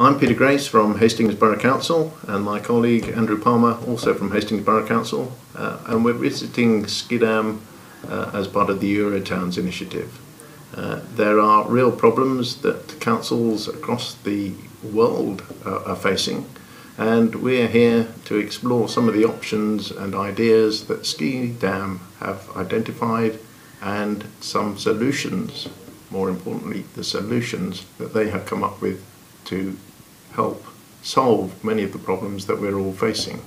I'm Peter Grace from Hastings Borough Council and my colleague Andrew Palmer, also from Hastings Borough Council, uh, and we're visiting Schiedam uh, as part of the Eurotowns initiative. Uh, there are real problems that councils across the world uh, are facing, and we're here to explore some of the options and ideas that Schiedam have identified and some solutions, more importantly, the solutions that they have come up with to help solve many of the problems that we're all facing.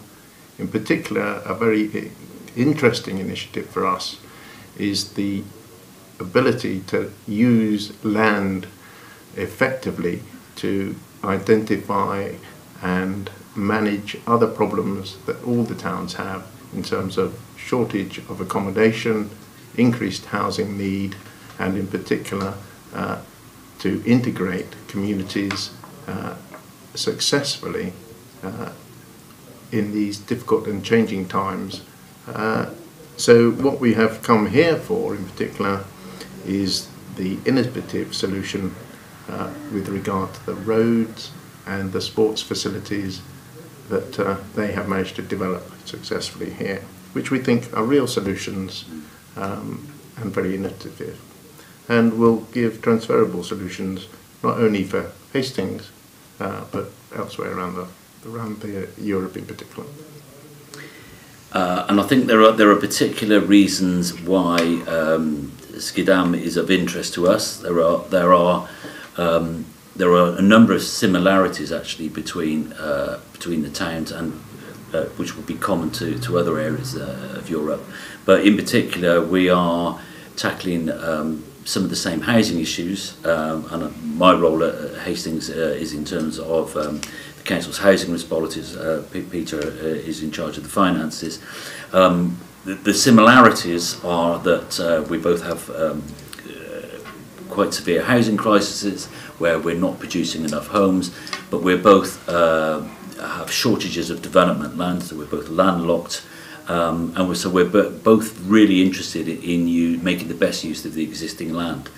In particular, a very interesting initiative for us is the ability to use land effectively to identify and manage other problems that all the towns have in terms of shortage of accommodation, increased housing need, and in particular uh, to integrate communities uh, successfully uh, in these difficult and changing times. Uh, so what we have come here for in particular is the innovative solution uh, with regard to the roads and the sports facilities that uh, they have managed to develop successfully here, which we think are real solutions um, and very innovative and will give transferable solutions not only for Hastings uh, but elsewhere around the around the, uh, Europe in particular. Uh, and I think there are there are particular reasons why um, Schiedam is of interest to us. There are there are um, there are a number of similarities actually between uh, between the towns and uh, which would be common to, to other areas uh, of Europe. But in particular, we are tackling um, some of the same housing issues, um, and my role at Hastings uh, is in terms of um, the council's housing responsibilities. Uh, Peter uh, is in charge of the finances. Um, the, the similarities are that uh, we both have um, uh, quite severe housing crises where we're not producing enough homes, but we're both uh, have shortages of development land, so we're both landlocked. Um, and so we're both really interested in you making the best use of the existing land.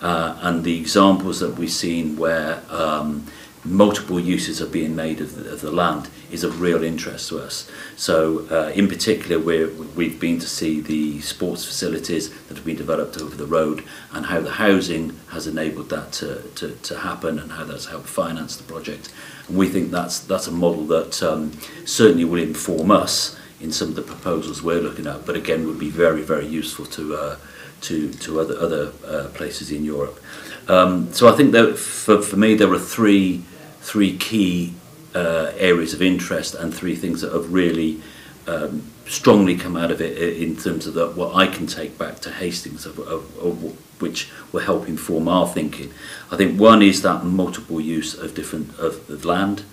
Uh, and the examples that we've seen where um, multiple uses are being made of the, of the land is of real interest to us. So uh, in particular, we're, we've been to see the sports facilities that have been developed over the road and how the housing has enabled that to, to, to happen and how that's helped finance the project. And we think that's, that's a model that um, certainly will inform us in some of the proposals we're looking at, but again would be very, very useful to, uh, to, to other, other uh, places in Europe. Um, so I think that for, for me there are three, three key uh, areas of interest and three things that have really um, strongly come out of it in terms of the, what I can take back to Hastings of, of, of which will help inform our thinking. I think one is that multiple use of different of, of land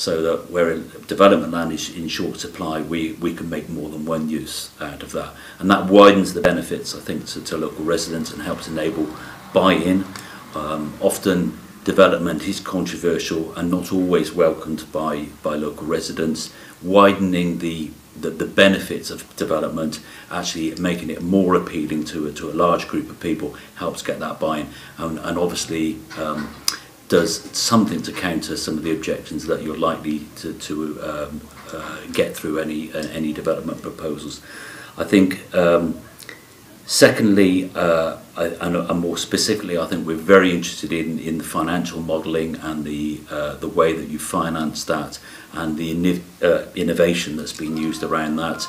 so that where development land is in short supply, we, we can make more than one use out of that. And that widens the benefits, I think, to, to local residents and helps enable buy-in. Um, often development is controversial and not always welcomed by, by local residents. Widening the, the, the benefits of development, actually making it more appealing to, to a large group of people helps get that buy-in. And, and obviously, um, does something to counter some of the objections that you're likely to, to um, uh, get through any uh, any development proposals. I think, um, secondly, uh, I, and, more specifically, I think we're very interested in, in the financial modelling and the, uh, the way that you finance that and the uh, innovation that's been used around that,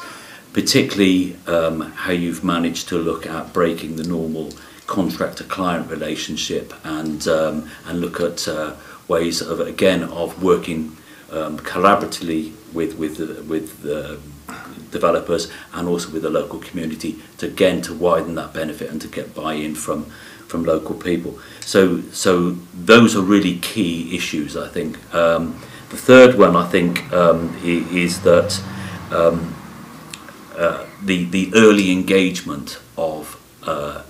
particularly um, how you've managed to look at breaking the normal contractor-client relationship and um, and look at uh, ways of again of working um, collaboratively with with uh, with the developers and also with the local community to again to widen that benefit and to get buy-in from from local people. So so those are really key issues I think. Um, the third one I think um, is that um, uh, the the early engagement of uh,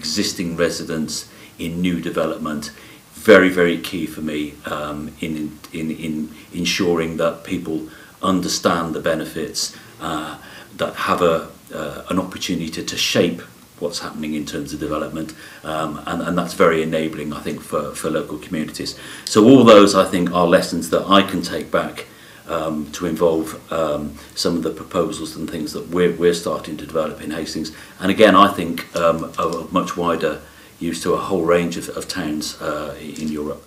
existing residents in new development very, very key for me um, in, in, in ensuring that people understand the benefits uh, that have a, uh, an opportunity to, to shape what's happening in terms of development um, and, and that's very enabling I think for, for local communities. So all those I think are lessons that I can take back um, to involve um, some of the proposals and things that we're, we're starting to develop in Hastings. And again, I think um, much wider use to a whole range of, of towns uh, in Europe.